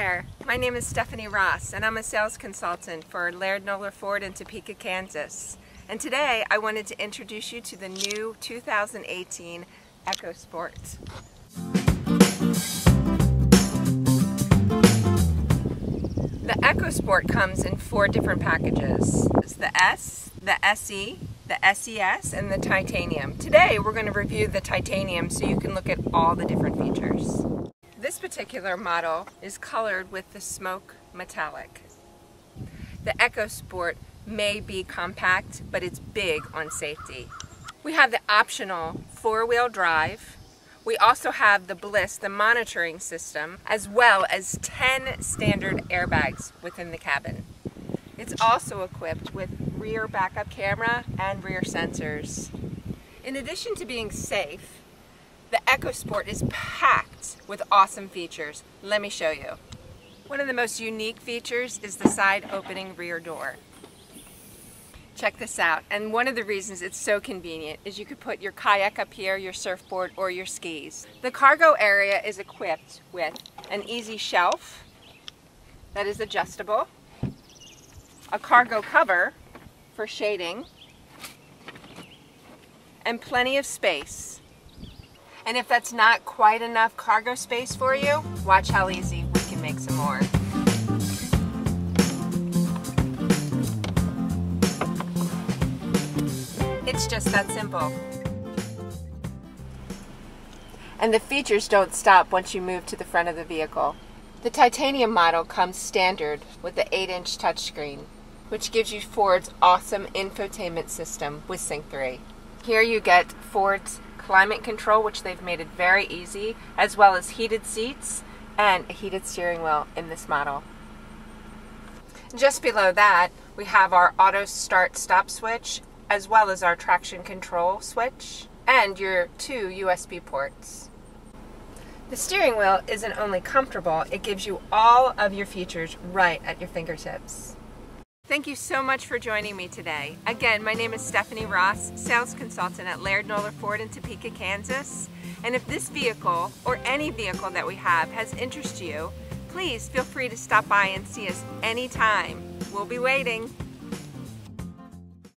there, my name is Stephanie Ross and I'm a sales consultant for Laird Noller Ford in Topeka, Kansas. And today I wanted to introduce you to the new 2018 EcoSport. The EcoSport comes in four different packages. It's the S, the SE, the SES, and the Titanium. Today we're going to review the Titanium so you can look at all the different features. This particular model is colored with the smoke metallic. The EcoSport may be compact, but it's big on safety. We have the optional four-wheel drive. We also have the BLIS, the monitoring system, as well as 10 standard airbags within the cabin. It's also equipped with rear backup camera and rear sensors. In addition to being safe, the EcoSport is packed with awesome features. Let me show you. One of the most unique features is the side opening rear door. Check this out. And one of the reasons it's so convenient is you could put your kayak up here, your surfboard, or your skis. The cargo area is equipped with an easy shelf that is adjustable, a cargo cover for shading, and plenty of space and if that's not quite enough cargo space for you, watch how easy we can make some more. It's just that simple. And the features don't stop once you move to the front of the vehicle. The titanium model comes standard with the 8-inch touchscreen, which gives you Ford's awesome infotainment system with Sync 3. Here you get Ford's climate control, which they've made it very easy, as well as heated seats and a heated steering wheel in this model. Just below that, we have our auto start stop switch, as well as our traction control switch, and your two USB ports. The steering wheel isn't only comfortable, it gives you all of your features right at your fingertips. Thank you so much for joining me today. Again, my name is Stephanie Ross, sales consultant at Laird Noller Ford in Topeka, Kansas. And if this vehicle or any vehicle that we have has interest you, please feel free to stop by and see us anytime. We'll be waiting.